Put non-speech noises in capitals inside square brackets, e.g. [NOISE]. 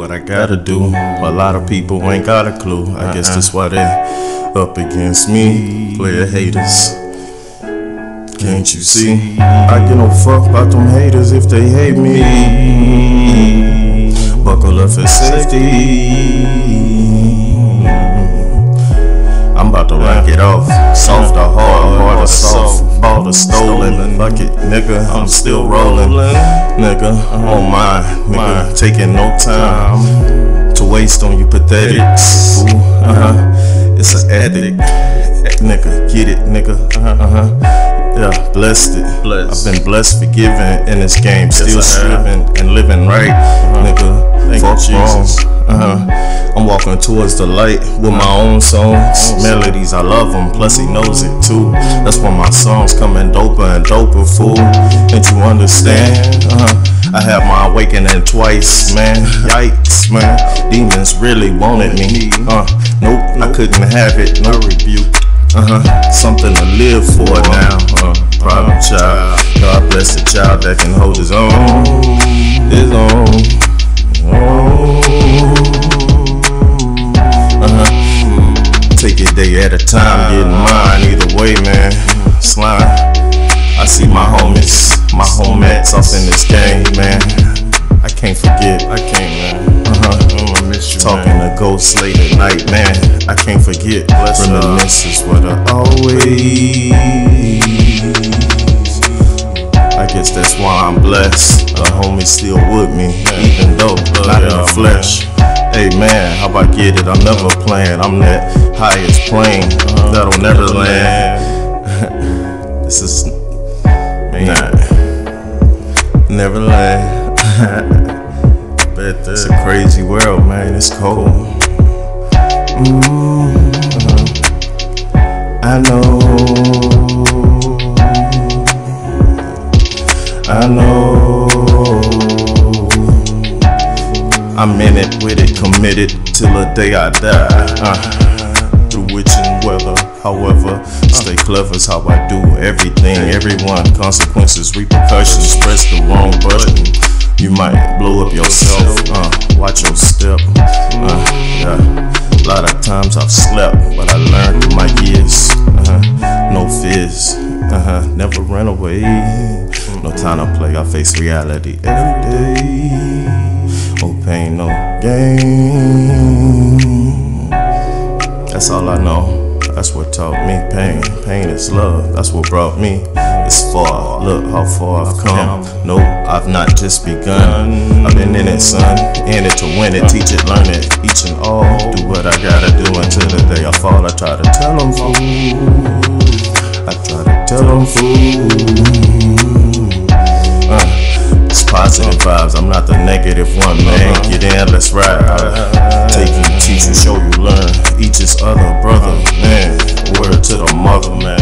what I gotta do. A lot of people ain't got a clue. I guess uh-uh. that's why they up against me. Player haters. Can't you see? I get no fuck about them haters if they hate me. Buckle up for safety. I'm about to rock it off. Soft or hard, hard or soft. Ball or stolen. Fuck it, nigga. I'm still rolling. Nigga, on mine. Nigga, taking no time to waste on you pathetics. Ooh, uh huh. It's an addict. Nigga, get it, nigga. Uh huh. Yeah, blessed it. Blessed. I've been blessed, forgiven in this game. Still I have. living and living right, nigga. Thank you, Fuck wrong. Jesus. Uh-huh. I'm walking towards the light with my own songs, melodies. I love them, plus he knows it too. That's why my songs coming doper and doper, fool. And you understand, uh-huh. I had my awakening twice, man. Yikes, man. Demons really wanted me. Uh, nope, I couldn't have it. No. Uh huh. Something to live for now. Uh, problem child. God bless the child that can hold his own. His own. Uh-huh. Take it day at a time, getting mine either way, man. Slime. I see my homies, my homies off in this game, man. I can't forget, I can't, man. Uh-huh. Talking man. to ghosts late at night, man. I can't forget. Bless. Reminisce is what I always. I guess that's why I'm blessed. The homie still with me, even though not in the flesh. Hey man, how about get it? I'm never playing. I'm that highest plane that'll never land. [LAUGHS] this is nah, never land. [LAUGHS] Bet It's a crazy world, man. It's cold. Mm, I know. I know. I'm in it with it, committed till the day I die. Uh, through which and weather, however, stay clever's how I do everything, everyone. Consequences, repercussions, press the wrong button. You might blow up yourself. Uh, watch your step. Uh, yeah. A lot of times I've slept, but I learned through my years. Uh-huh. No fears. Uh-huh. Never run away. No time to play. I face reality every day. No pain, no gain. That's all I know. That's what taught me pain. Pain is love. That's what brought me this far. Look how far I've come. No, I've not just begun. I've been in it, son. In it to win it, teach it, learn it. Each and all, do what I gotta do until the day I fall. I try to tell them fool. I try to tell them fool. Uh, it's positive vibes. I'm not the negative one, man. Get in, let's ride. Uh, take you, teach you, show you, learn. Each is other brother, man. Word to the mother, man.